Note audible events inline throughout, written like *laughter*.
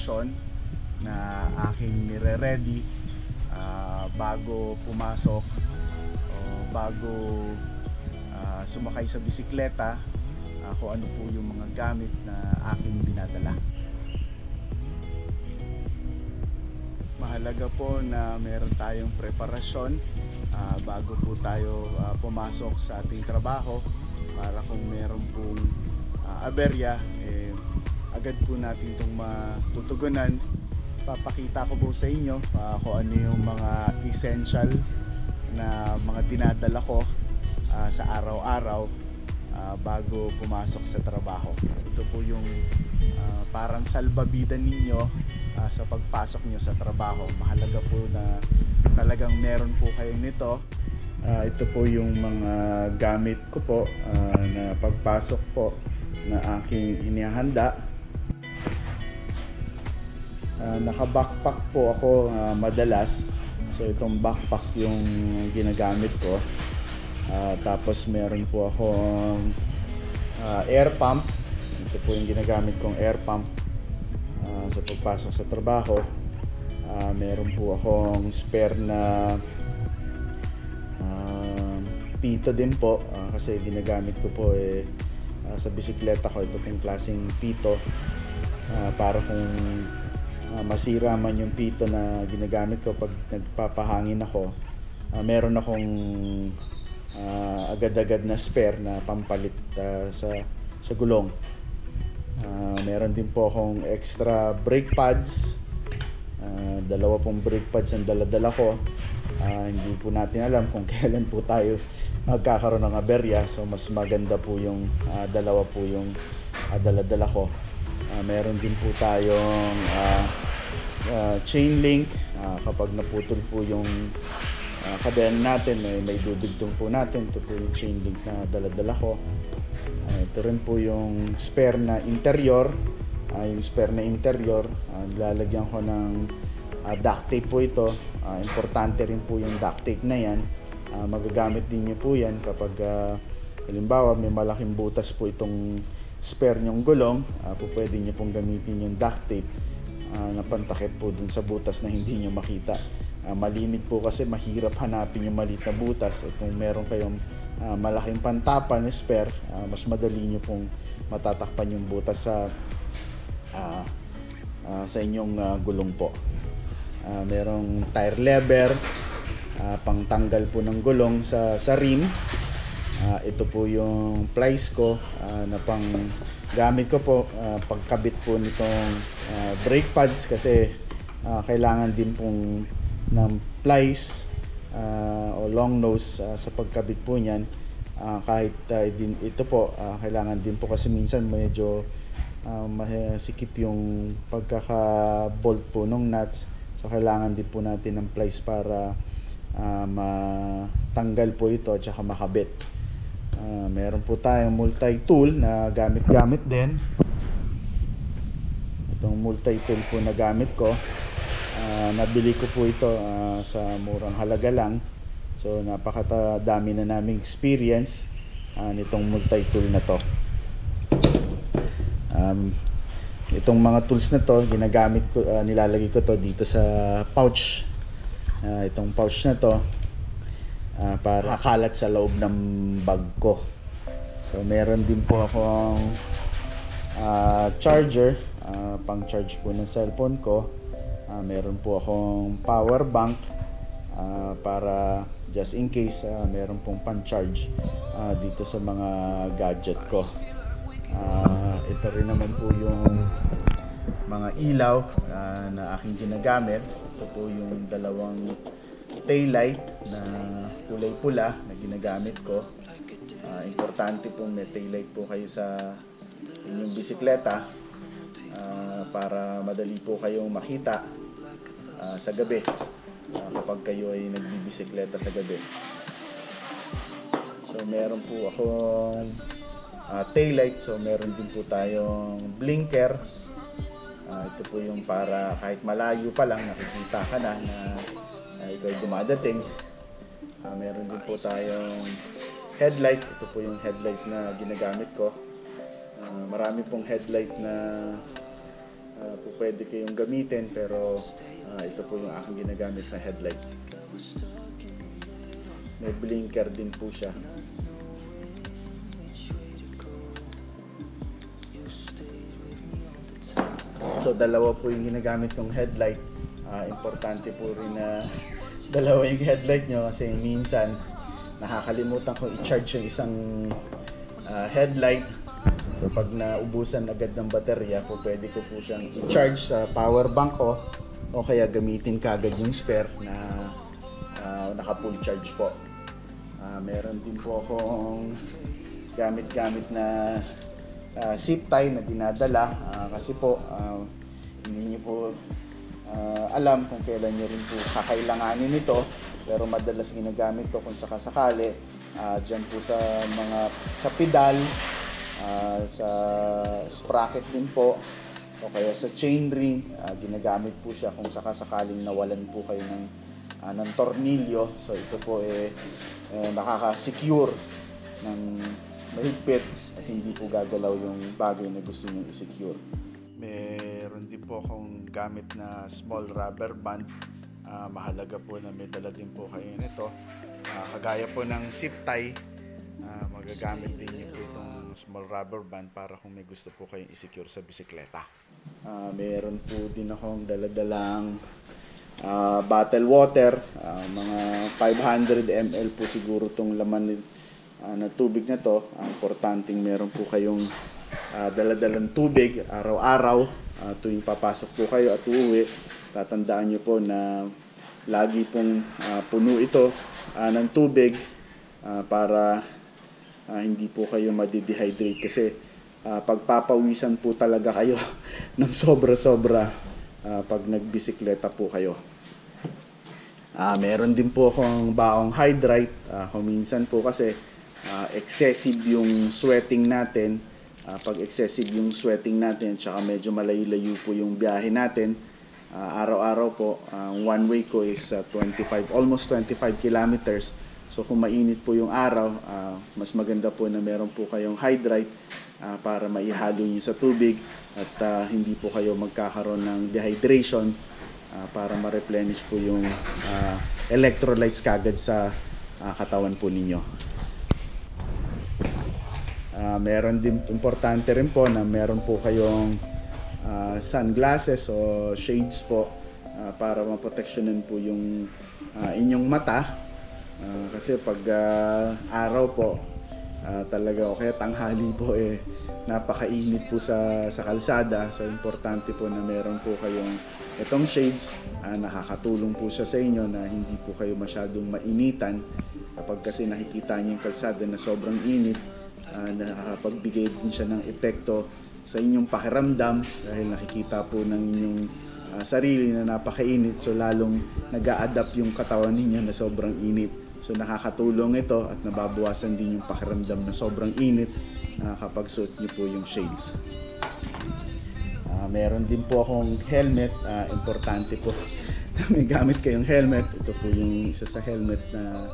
preparasyon na aking nire-ready ah, bago pumasok o bago ah, sumakay sa bisikleta ah, kung ano po yung mga gamit na aking dinadala. Mahalaga po na meron tayong preparasyon ah, bago po tayo ah, pumasok sa ating trabaho para kung meron pong ah, aberya, eh, agad po natin itong matutugunan. Papakita ko po sa inyo ah, kung ano yung mga essential na mga dinadala ko ah, sa araw-araw ah, bago pumasok sa trabaho. Ito po yung ah, parang salbabida ninyo ah, sa pagpasok nyo sa trabaho. Mahalaga po na talagang meron po kayo nito. Ah, ito po yung mga gamit ko po ah, na pagpasok po na aking inihanda. Ah, naka-backpack po ako ah, madalas. So itong backpack yung ginagamit ko. Ah, tapos meron po akong ah, air pump. Ito po yung ginagamit kong air pump ah, sa pagpasok sa trabaho. Ah, meron po akong spare na ah, pito din po ah, kasi ginagamit ko po eh ah, sa bisikleta ko ito pong klaseng pito Ah, para kung ah, masira man yung pito na ginagamit ko pag nagpapahangin ako ah, meron akong ah, agad-agad na spare na pampalit ah, sa sa gulong. Ah, meron din po akong extra brake pads. Ah, dalawa pong brake pads ang dala-dala ko. Ah, hindi po natin alam kung *laughs* kailan po tayo magkakaroon ng aberya. So mas maganda po yung ah, dalawa po yung ah, dala-dala ko Ah, meron din po tayong ah, ah, chain link. Ah, kapag naputol po yung uh, kabayan natin may, may dudugtong po natin. Ito po yung chain link na dala-dala ko. Ah, ito rin po yung spare na interior. Ah, yung spare na interior ah, lalagyan ko ng ah, duct tape po ito. Ah, importante rin po yung duct tape na yan. Ah, magagamit din niyo po yan kapag ah, halimbawa may malaking butas po itong spare nyong gulong ah, po pwede niyo pong gamitin yung duct tape ah, na pantakip po dun sa butas na hindi niyo makita. Ah, malimit po kasi mahirap hanapin yung maliit na butas. At kung meron kayong ah, malaking pantapan na spare ah, mas madali niyo pong matatakpan yung butas sa ah, ah, sa inyong ah, gulong po. Ah, merong tire lever ah, pangtanggal po ng gulong sa sa rim Ah, ito po yung plies ko ah, na pang gamit ko po ah, pagkabit po nitong ah, brake pads kasi ah, kailangan din pong ng plies ah, o long nose ah, sa pagkabit po niyan. Ah, kahit ah, din ito po ah, kailangan din po kasi minsan medyo ah, masikip yung pagkaka-bolt po ng nuts. So kailangan din po natin ng plies para ah, matanggal po ito at saka makabit Ah, meron po tayong multi-tool na gamit-gamit din. Itong multi-tool po na gamit ko. ah, nabili ko po ito ah, sa murang halaga lang. So napakadami na naming experience ah, nitong multi-tool na to. Um, itong mga tools na to, ginagamit ko, ah, nilalagay ko to dito sa pouch. Ah, itong pouch na to, ah, para kakalat sa loob ng bag ko. So meron din po akong ah, charger, ah, pang charge po ng cellphone ko. Ah, meron po akong power bank ah, para just in case ah, meron pong pan-charge ah, dito sa mga gadget ko. Ah, ito rin naman po yung mga ilaw ah, na aking ginagamit. Ito po yung dalawang taillight na kulay pula na ginagamit ko. Ah, importante po may taillight po kayo sa inyong bisikleta ah, para madali po kayong makita ah, sa gabi ah, kapag kayo ay nagbibisikleta sa gabi. So meron po akong ah, taillight, so meron din po tayong blinker Ah, ito po yung para kahit malayo pa lang nakikita ka na na, na ikaw dumadating. Ah, meron din po tayong headlight. Ito po yung headlight na ginagamit ko. Ah, marami pong headlight na ah, po pwede kayong gamitin pero ah, ito po yung aking ginagamit na headlight. May blinker din po siya. So dalawa po yung ginagamit kong headlight. Ah, importante po rin na dalawa yung headlight nyo kasi minsan nakakalimutan ko i-charge yung isang ah, headlight. So pag naubusan agad ng baterya po pwede ko po siyang i-charge sa power bank ko o kaya gamitin kagad yung spare na ah, naka full charge po. Ah, meron din po akong gamit-gamit na ah, zip tie na dinadala Ah, kasi po ah, hindi niyo po ah, alam kung kailan niyo rin po kakailanganin ito pero madalas ginagamit to kung sakasakali ah diyan po sa mga sa pedal ah, sa sprocket din po o kaya sa chainring ah, ginagamit po siya kung sakasakaling nawalan po kayo ng ah, ng tornilyo so ito po eh, eh nakaka-secure ng mahigpit at hindi po gagalaw yung bagay na gusto nyo i-secure. Meron din po akong gamit na small rubber band. Ah, mahalaga po na may dala din po kayo nito. Ah, kagaya po ng zip tie, ah, magagamit din niyo po itong small rubber band para kung may gusto po kayong i-secure sa bisikleta. Ah, meron po din akong daladalang ah, bottle water, ah, mga 500 ml po siguro tong laman ah, na tubig na to. Ang importanteng meron po kayong ah, daladalang tubig araw-araw ah, tuwing papasok po kayo at uuwi. Tatandaan nyo po na lagi pong ah, puno ito ah, ng tubig ah, para ah, hindi po kayo madidehydrate kasi ah, pagpapawisan po talaga kayo *laughs* ng sobra-sobra ah, pag nagbisikleta po kayo. Ah, meron din po akong baong hydrate. Ah, kung minsan po kasi ah, excessive yung sweating natin. Ah, pag excessive yung sweating natin, tsaka medyo malayo-layo po yung biyahe natin. Ah, araw-araw po, ang one way ko is ah, 25, almost 25 kilometers. So kung mainit po yung araw, ah, mas maganda po na meron po kayong hydrate ah, para maihalo nyo sa tubig at ah, hindi po kayo magkakaroon ng dehydration ah, para ma-replenish po yung ah, electrolytes kagad sa ah, katawan po ninyo. Ah, meron din importante rin po na meron po kayong ah, sunglasses o shades po ah, para maproteksyonan po yung ah, inyong mata. Ah, kasi pag ah, araw po ah, talaga o kaya tanghali po eh napakainit po sa sa kalsada. So importante po na meron po kayong itong shades. Ah, nakakatulong po siya sa inyo na hindi po kayo masyadong mainitan kapag kasi nakikita niyo yung kalsada na sobrang init ah, nakakapagbigay din siya ng epekto sa inyong pakiramdam dahil nakikita po ng inyong ah, sarili na napakainit so lalong nag adapt yung katawan ninyo na sobrang init So nakakatulong ito at nababawasan din yung pakiramdam na sobrang init ah, kapag suot niyo po yung shades. Ah, meron din po akong helmet, ah, importante po *laughs* may gamit kayong helmet. Ito po yung isa sa helmet na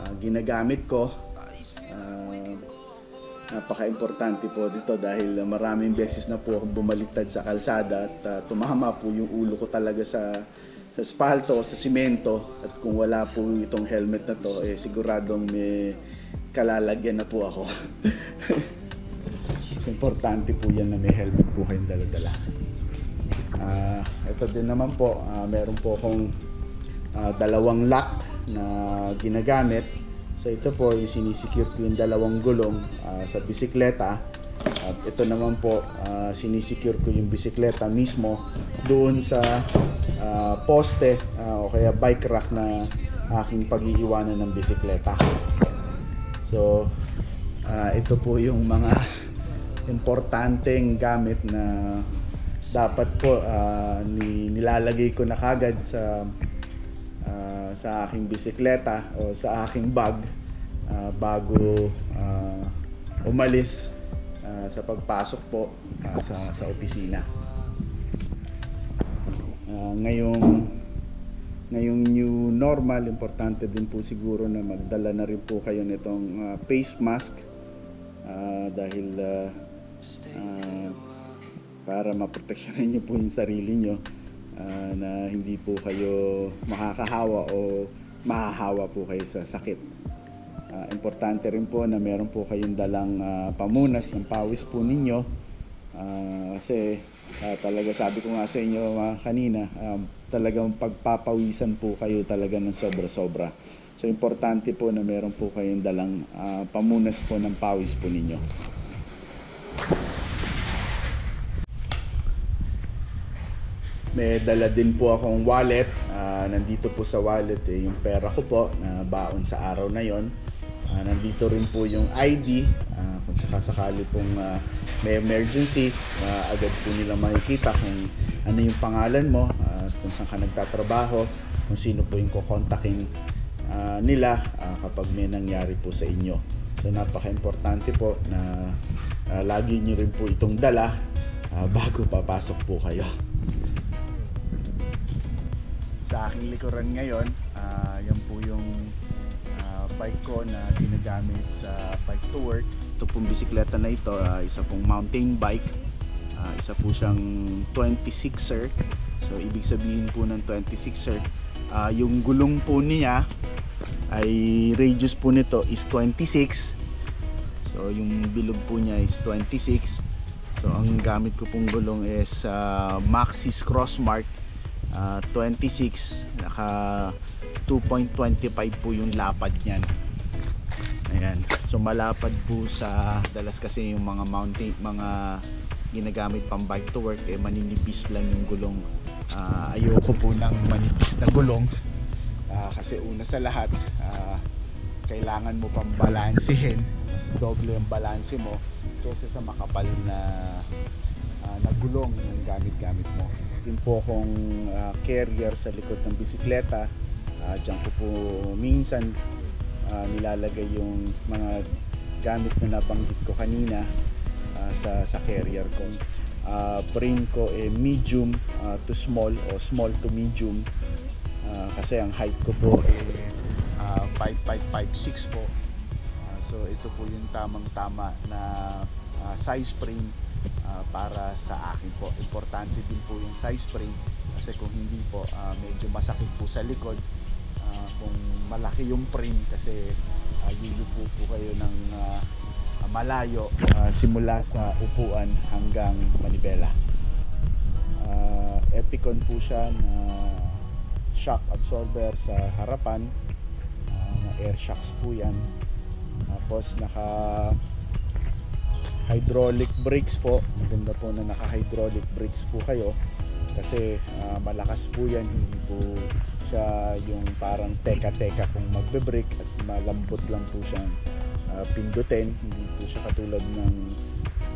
ah, ginagamit ko. Ah, napaka-importante po dito dahil maraming beses na po akong bumaliktad sa kalsada at ah, tumama po yung ulo ko talaga sa sa espalto o sa simento at kung wala po itong helmet na to eh siguradong may kalalagyan na po ako. *laughs* importante po yan na may helmet po kayong dala-dala. Ah, ito din naman po, ah, meron po akong ah, dalawang lock na ginagamit. So ito po, yung ko yung dalawang gulong ah, sa bisikleta. At ito naman po, ah, sinisecure ko yung bisikleta mismo doon sa ah, poste ah, o kaya bike rack na aking pag-iiwanan ng bisikleta. So, ah, ito po yung mga importanteng gamit na dapat po ni- nilalagay ko na kagad sa ah, sa aking bisikleta o sa aking bag ah, bago ah, umalis ah, sa pagpasok po ah, sa sa opisina. Ah, ngayong ngayong new normal, importante din po siguro na magdala na rin po kayo nitong ah, face mask Ah, dahil ah, ah, para maproteksyonan niyo po yung sarili niyo ah, na hindi po kayo makakahawa o mahahawa po kayo sa sakit. Ah, importante rin po na meron po kayong dalang ah, pamunas ng pawis po ninyo Ah, kasi ah, talaga sabi ko nga sa inyo ah, kanina um, talagang pagpapawisan po kayo talaga ng sobra-sobra. So importante po na meron po kayong dalang ah, pamunas po ng pawis po ninyo. May dala din po akong wallet. Ah, nandito po sa wallet eh, yung pera ko po na baon sa araw na yon. Ah, nandito rin po yung ID. Ah, kung sakasakali pong ah, may emergency, ah, agad po nila makikita kung ano yung pangalan mo, at kung saan ka nagtatrabaho, kung sino po yung kukontakin ah, nila ah, kapag may nangyari po sa inyo. So napaka-importante po na ah, lagi nyo rin po itong dala ah, bago papasok po kayo sa aking likuran ngayon, ah, yan po yung ah, bike ko na ginagamit sa bike to work. Ito pong bisikleta na ito, ah, isa pong mountain bike. Ah, isa po siyang 26er. So ibig sabihin po ng 26er, ah, yung gulong po niya ay radius po nito is 26. So yung bilog po niya is 26. So ang gamit ko pong gulong is ah, Maxis Crossmark Ah, 26 naka 2.25 po yung lapad niyan. Ayan. So malapad po sa dalas kasi yung mga mountain mga ginagamit pang bike to work eh maninipis lang yung gulong. Ah, ayoko po ng manipis na gulong. Ah, kasi una sa lahat ah, kailangan mo pang balansehin. Doble ang balanse mo kaysa sa makapal na ah, na gulong yung gamit-gamit mo din po akong ah, carrier sa likod ng bisikleta. Uh, diyan ko po minsan ah, nilalagay yung mga gamit na nabanggit ko kanina ah, sa, sa carrier ko. Uh, frame ko eh medium ah, to small o small to medium Ah, kasi ang height ko po eh ah, 5556 po. Ah, so ito po yung tamang tama na ah, size frame ah, para sa akin po. Importante din po yung size frame kasi kung hindi po ah, medyo masakit po sa likod Ah, kung malaki yung frame kasi uh, yuyupo po kayo ng ah, malayo ah, simula sa upuan hanggang manibela. Ah, Epicon po siya na shock absorber sa harapan. Na air shocks po yan. Tapos naka hydraulic brakes po. Maganda po na naka hydraulic brakes po kayo. Kasi ah, malakas po yan. Hindi po siya yung parang teka-teka kung magbe-brake at malambot lang po siyang ah, pindutin. Hindi po siya katulad ng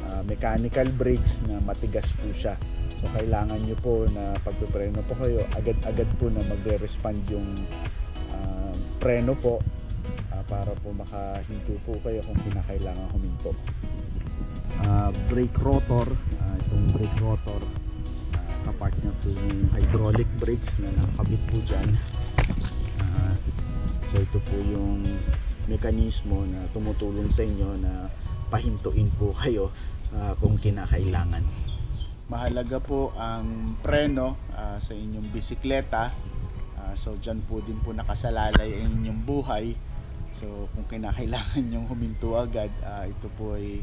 ah, mechanical brakes na matigas po siya. So kailangan nyo po na pagpe-preno po kayo agad-agad po na magre-respond yung ah, preno po ah, para po makahinto po kayo kung kinakailangan huminto uh, brake rotor. Ah, itong brake rotor uh, kapart niya po hydraulic brakes na nakakabit po dyan. Ah, so ito po yung mekanismo na tumutulong sa inyo na pahintuin po kayo ah, kung kinakailangan. Mahalaga po ang preno ah, sa inyong bisikleta. Ah, so dyan po din po nakasalalay ang inyong buhay. So kung kinakailangan *laughs* yung huminto agad ah, ito po ay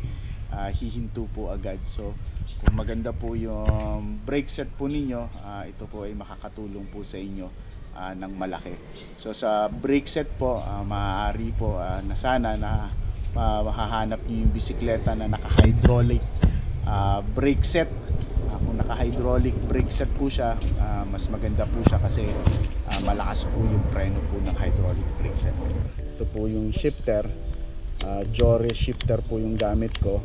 ah, hihinto po agad. So, kung maganda po yung brake set po ninyo, ah, ito po ay makakatulong po sa inyo ah, ng malaki. So, sa brake set po, ah, maaari po ah, na sana na ma- mahahanap niyo yung bisikleta na naka-hydraulic ah, brake set. Ah, kung naka-hydraulic brake set po siya, ah, mas maganda po siya kasi ah, malakas po yung preno po ng hydraulic brake set. Ito po yung shifter uh, Jore shifter po yung gamit ko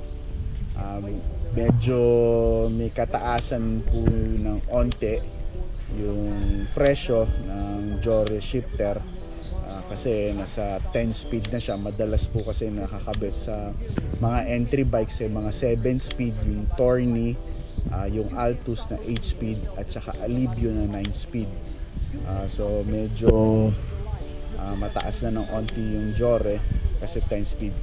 um, medyo may kataasan po ng onte yung presyo ng Jore shifter Ah, kasi nasa 10 speed na siya madalas po kasi nakakabit sa mga entry bikes eh, mga 7 speed yung Torney ah, yung Altus na 8 speed at saka Alivio na 9 speed. Ah, so medyo ah, mataas na ng onti yung Jore kasi 10 speed.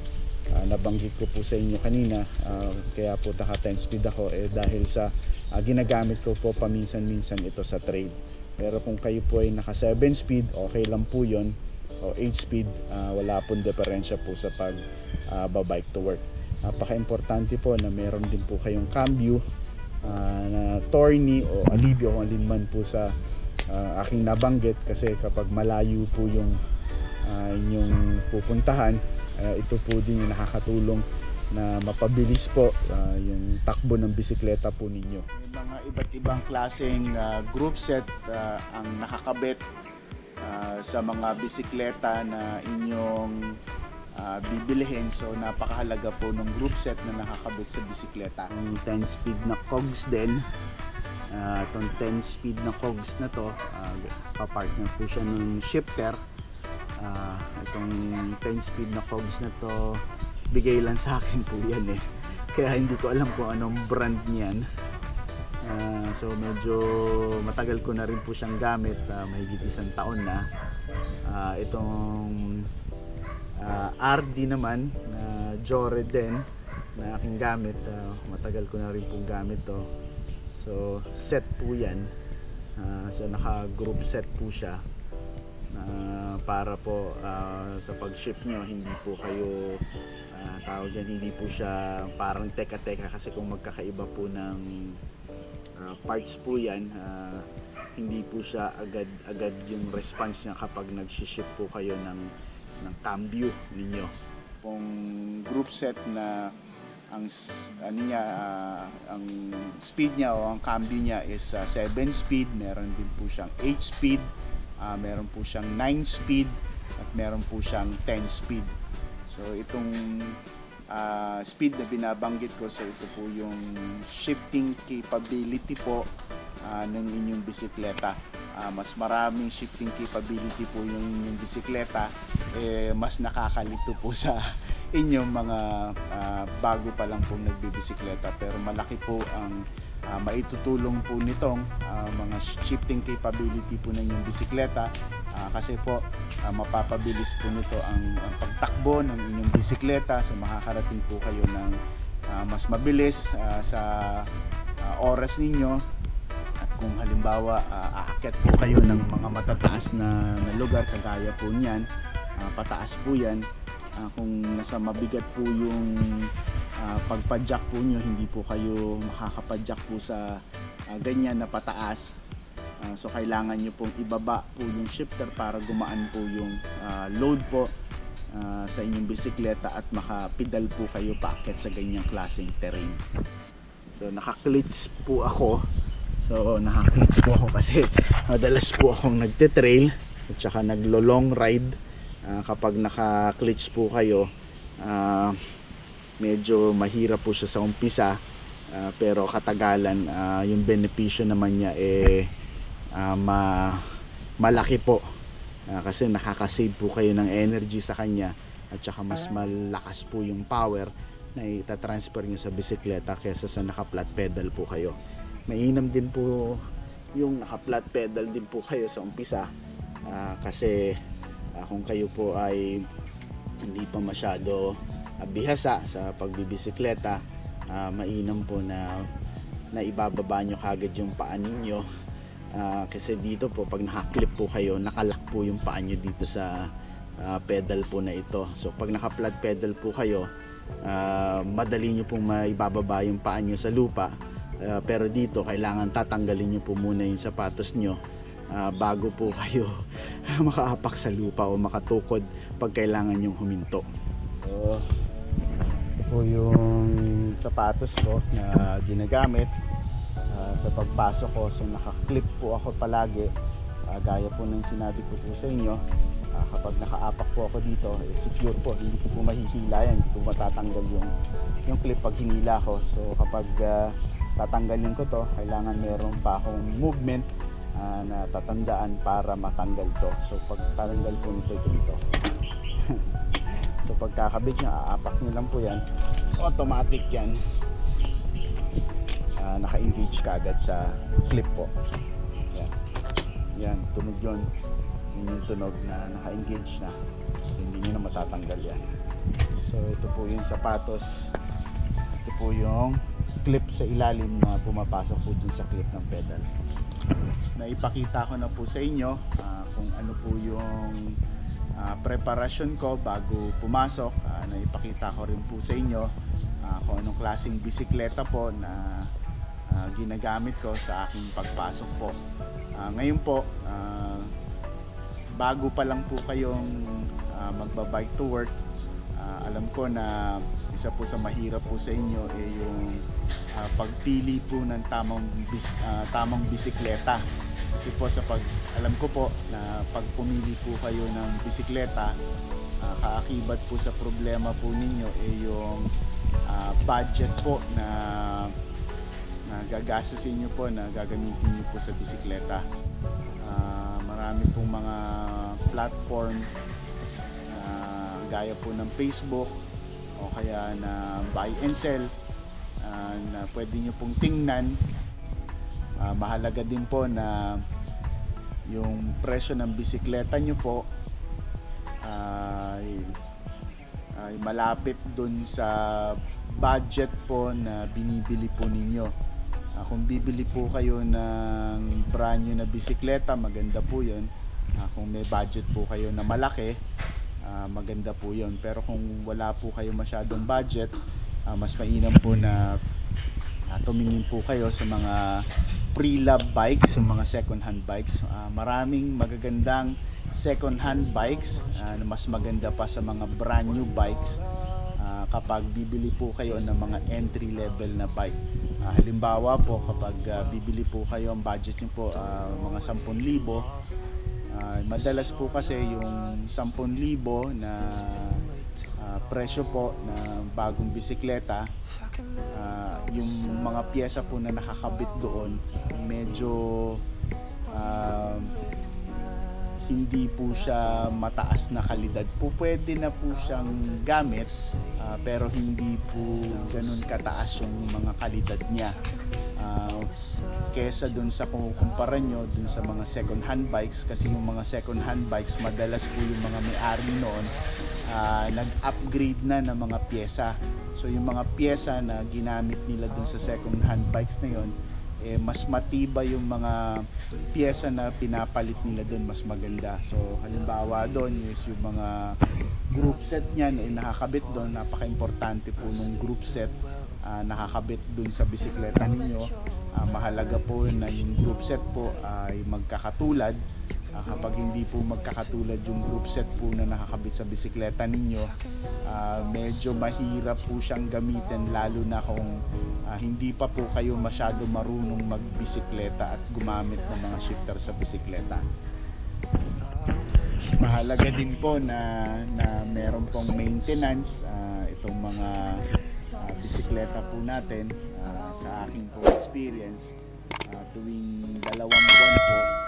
Ah, nabanggit ko po sa inyo kanina ah, kaya po taka 10 speed ako eh dahil sa ah, ginagamit ko po paminsan-minsan ito sa trade. Pero kung kayo po ay naka 7 speed, okay lang po 'yon. O 8 speed, ah, wala pong diferensya po sa pag ah, ba-bike to work. Napaka-importante po na meron din po kayong cambio ah, na Torny o Alivio kung alin man po sa ah, aking nabanggit kasi kapag malayo po yung ah, inyong pupuntahan, ah, ito po din yung nakakatulong na mapabilis po ah, yung takbo ng bisikleta po ninyo. May mga iba't ibang klaseng ah, group set ah, ang nakakabit ah, sa mga bisikleta na inyong ah, bibilihin. So napakahalaga po ng group set na nakakabit sa bisikleta. Yung 10 speed na cogs din. Uh, itong 10 speed na cogs na to, uh, papartner po siya ng shifter. Ah, itong 10 speed na cogs na to, bigay lang sa akin po yan eh. Kaya hindi ko alam kung anong brand niyan. Ah, so medyo matagal ko na rin po siyang gamit, ah, mahigit isang taon na. Ah, itong ah, RD naman na Jore din na aking gamit, ah, matagal ko na rin pong gamit to. So set po yan. Ah, so naka group set po siya na para po ah, sa pag-ship nyo hindi po kayo ah, tawag dyan, hindi po siya parang teka-teka kasi kung magkakaiba po ng ah, parts po yan ah, hindi po siya agad-agad yung response niya kapag nag-ship po kayo ng, ng cambio ninyo. Pong group set na ang ano niya ah, ang speed niya o ang cambio niya is 7 speed meron din po siyang 8 speed Ah, meron po siyang 9 speed at meron po siyang 10 speed. So itong ah, speed na binabanggit ko, so ito po yung shifting capability po ah, ng inyong bisikleta. Ah, mas maraming shifting capability po yung inyong bisikleta, eh, mas nakakalito po sa inyong mga ah, bago pa lang pong nagbibisikleta. Pero malaki po ang ah, maitutulong po nitong ah, mga shifting capability po ng inyong bisikleta. Ah, kasi po ah, mapapabilis po nito ang, ang pagtakbo ng inyong bisikleta. So makakarating po kayo ng ah, mas mabilis ah, sa ah, oras ninyo. At kung halimbawa ah, aakyat po kayo ng mga matataas na, na lugar kagaya po niyan ah, pataas po yan. Ah, kung nasa mabigat po yung ah, pagpadyak po nyo hindi po kayo makakapadyak po sa ah, ganyan na pataas Ah, so kailangan nyo pong ibaba po yung shifter para gumaan po yung ah, load po ah, sa inyong bisikleta at makapedal po kayo paakyat sa ganyang klaseng terrain. So naka-clits po ako. So naka-clits po ako kasi madalas po akong nagte-trail at saka naglo-long ride. Ah, kapag naka-clits po kayo, ah, medyo mahirap po siya sa umpisa. Ah, pero katagalan, ah, yung benepisyo naman niya eh ah, ma malaki po Ah, kasi nakaka-save po kayo ng energy sa kanya at saka mas malakas po yung power na itatransfer nyo sa bisikleta kaysa sa naka-flat pedal po kayo. Mainam din po yung naka-flat pedal din po kayo sa umpisa Ah, kasi ah, kung kayo po ay hindi pa masyado bihasa sa pagbibisikleta, ah, mainam po na na ibababa nyo kagad yung paa ninyo. Ah, kasi dito po pag nakaklip po kayo nakalak po yung paa nyo dito sa ah, pedal po na ito. So pag naka flat pedal po kayo ah, madali nyo pong maibababa yung paa nyo sa lupa. Ah, pero dito kailangan tatanggalin nyo po muna yung sapatos nyo ah, bago po *laughs* kayo makaapak sa lupa o makatukod pag kailangan nyong huminto. So, ito po yung sapatos ko na ginagamit Ah, sa pagpasok ko. So naka-clip po ako palagi Ah, gaya po ng sinabi ko po sa inyo. Ah, kapag nakaapak po ako dito eh, secure po hindi ko po mahihila yan hindi po matatanggal yung yung clip pag hinila ko. So kapag ah, tatanggalin ko to kailangan meron pa akong movement ah, na tatandaan para matanggal to. So pag tatanggal po nito dito so pagkakabit nyo aapak nyo lang po yan automatic yan ah, naka-engage ka agad sa clip po. Yan. Yan, tunog yun. Yun yung tunog na naka-engage na. Hindi nyo na matatanggal yan. So ito po yung sapatos. Ito po yung clip sa ilalim na pumapasok po dun sa clip ng pedal. Naipakita ko na po sa inyo ah, kung ano po yung ah, preparasyon ko bago pumasok. Ah, naipakita ko rin po sa inyo ah, kung anong klaseng bisikleta po na ah, ginagamit ko sa aking pagpasok po. Ah, ngayon po, ah, bago pa lang po kayong ah, magba-bike to work, ah, alam ko na isa po sa mahirap po sa inyo ay yung ah, pagpili po ng tamang bis, ah, tamang bisikleta. Kasi po sa pag alam ko po na pag pumili po kayo ng bisikleta, ah, kaakibat po sa problema po ninyo ay yung ah, budget po na na gagastusin nyo po na gagamitin nyo po sa bisikleta. Ah, marami pong mga platform na gaya po ng Facebook o kaya na buy and sell ah, na pwede nyo pong tingnan. Ah, mahalaga din po na yung presyo ng bisikleta nyo po ay, ay malapit dun sa budget po na binibili po ninyo. Ah, kung bibili po kayo ng brand new na bisikleta, maganda po yun. Ah, kung may budget po kayo na malaki, ah, maganda po yun. Pero kung wala po kayo masyadong budget, ah, mas mainam po na ah, tumingin po kayo sa mga pre-love bikes, yung mga second-hand bikes. Ah, maraming magagandang second-hand bikes ah, na mas maganda pa sa mga brand new bikes ah, kapag bibili po kayo ng mga entry level na bike. Ah, halimbawa po kapag ah, bibili po kayo ang budget niyo po ah, mga 10,000 ah, madalas po kasi yung 10,000 na presyo po na bagong bisikleta. Ah, yung mga pyesa po na nakakabit doon medyo ah, hindi po siya mataas na kalidad po. Pwede na po siyang gamit ah, pero hindi po ganun kataas yung mga kalidad niya. Ah, kesa dun sa kung kumpara nyo dun sa mga second hand bikes kasi yung mga second hand bikes madalas po yung mga may-ari noon ah, nag-upgrade na ng mga pyesa so yung mga pyesa na ginamit nila dun sa second hand bikes na yon eh, mas matibay yung mga pyesa na pinapalit nila doon mas maganda. So halimbawa doon is yung mga group set niyan eh, nakakabit doon. Napaka-importante po nung group set ah, nakakabit doon sa bisikleta ninyo. Ah, mahalaga po na yung group set po ay magkakatulad. Ah, kapag hindi po magkakatulad yung group set po na nakakabit sa bisikleta ninyo, ah, medyo mahirap po siyang gamitin lalo na kung ah, hindi pa po kayo masyado marunong magbisikleta at gumamit ng mga shifter sa bisikleta. Mahalaga din po na, na meron pong maintenance ah, itong mga ah, bisikleta po natin ah, sa aking po experience ah, tuwing dalawang buwan po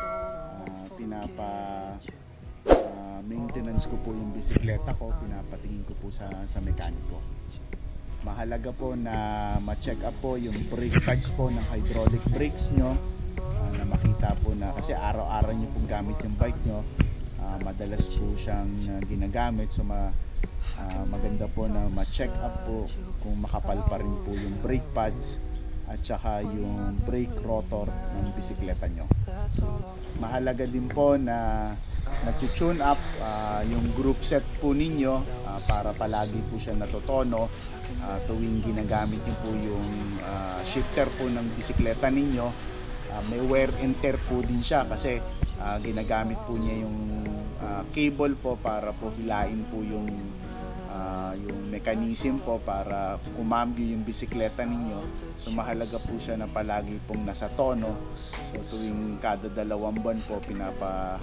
pinapa ah, maintenance ko po yung bisikleta ko pinapatingin ko po sa sa mekaniko. Mahalaga po na ma-check up po yung brake pads po ng hydraulic brakes nyo ah, na makita po na kasi araw-araw nyo pong gamit yung bike nyo ah, madalas po siyang ah, ginagamit. So ma, ah, maganda po na ma-check up po kung makapal pa rin po yung brake pads at saka yung brake rotor ng bisikleta nyo. Mahalaga din po na nag-tune up ah, yung group set po ninyo ah, para palagi po siya natotono ah, tuwing ginagamit nyo po yung ah, shifter po ng bisikleta ninyo. Ah, may wear and tear po din siya kasi ah, ginagamit po niya yung ah, cable po para po hilain po yung yung mechanism po para kumambyo yung bisikleta ninyo. So mahalaga po siya na palagi pong nasa tono. So tuwing kada dalawang buwan po pinapa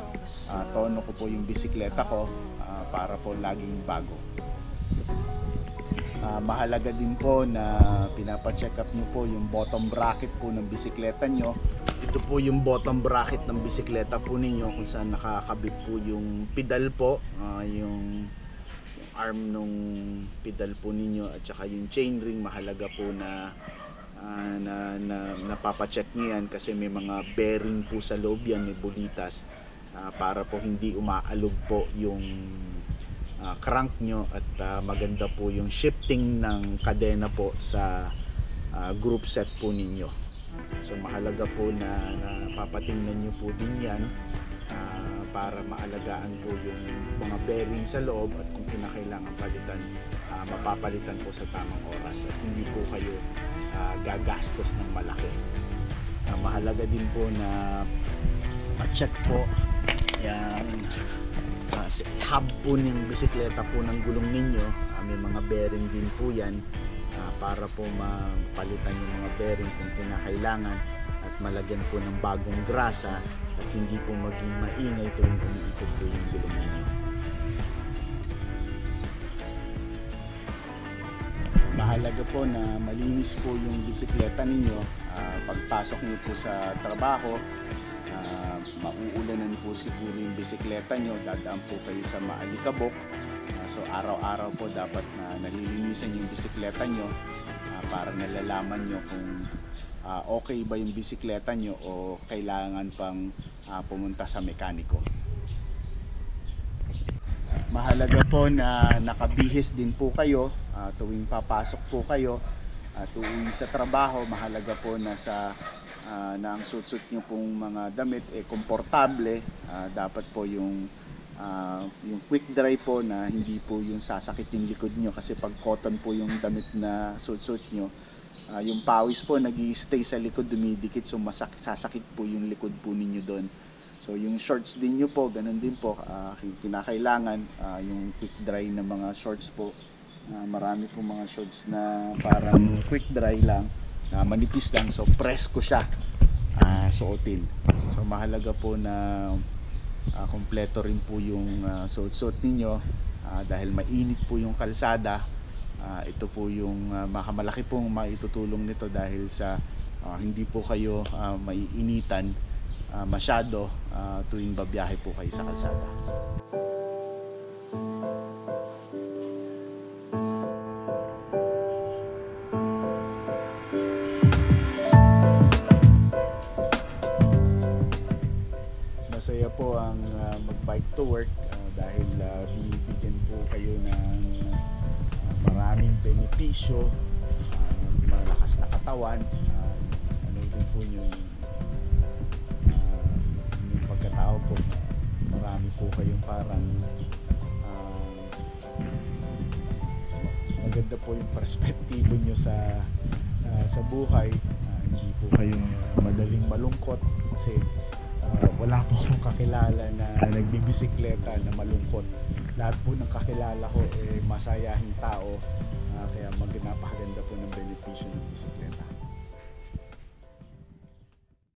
ah, tono ko po yung bisikleta ko ah, para po laging bago. Ah, mahalaga din po na pinapa-check up nyo po yung bottom bracket po ng bisikleta nyo. Ito po yung bottom bracket ng bisikleta po ninyo kung saan nakakabit po yung pedal po, yung, yung arm nung pedal po ninyo at saka yung chain ring mahalaga po na ah, na, na napapacheck nyo yan kasi may mga bearing po sa loob yan, may bulitas ah, para po hindi umaalog po yung ah, crank nyo at ah, maganda po yung shifting ng kadena po sa ah, group set po ninyo. So mahalaga po na, na papatingnan nyo po din yan para maalagaan po yung mga bearing sa loob at kung kinakailangan palitan, ah, mapapalitan po sa tamang oras at hindi po kayo ah, gagastos ng malaki. Ah, mahalaga din po na ma-check po sa sa hub po ng bisikleta po ng gulong ninyo. Ah, may mga bearing din po yan ah, para po mapalitan yung mga bearing kung kinakailangan at malagyan po ng bagong grasa hindi po maging maingay tuwing umiikot po yung gulong ninyo. Mahalaga po na malinis po yung bisikleta ninyo ah, pagpasok niyo po sa trabaho. ah, mauulanan po siguro yung bisikleta nyo, dadaan po kayo sa maalikabok. Ah, so araw-araw po dapat na nalilinisan yung bisikleta nyo para nalalaman nyo kung okay ba yung bisikleta nyo o kailangan pang ah, pumunta sa mekaniko. Mahalaga po na nakabihis din po kayo ah, tuwing papasok po kayo at uuwi sa trabaho. Mahalaga po na sa ah, na ang suit-suit nyo pong mga damit eh komportable. Ah, dapat po yung ah, yung quick dry po na hindi po yung sasakit yung likod nyo kasi pag cotton po yung damit na suit-suit nyo ah, yung pawis po nag stay sa likod dumidikit so masak sasakit po yung likod po ninyo doon. So yung shorts din nyo po, ganun din po, ah, kinakailangan ah, yung quick dry na mga shorts po. Ah, marami po mga shorts na parang quick dry lang, na manipis lang, so press ko siya ah, suotin. So mahalaga po na ah, kompleto rin po yung ah, suot-suot ninyo ah, dahil mainit po yung kalsada. Ah, ito po yung uh, makamalaki pong maitutulong nito dahil sa ah, hindi po kayo ah, maiinitan ah, masyado ah, tuwing babiyahe po kayo sa kalsada. Masaya po ang ah, mag-bike to work ah, dahil ah, binibigyan po kayo ng ah, maraming benepisyo, ah, malakas na katawan, ah, ano din po yung ah, yung pagkatao po, marami po kayong parang ah, maganda po yung perspektibo nyo sa ah, sa buhay. Ah, hindi po kayong madaling malungkot kasi ah, wala po akong kakilala na nagbibisikleta na malungkot. Lahat po ng kakilala ko eh masayahing tao. Kaya mag napakaganda po ng benepisyo ng bisikleta.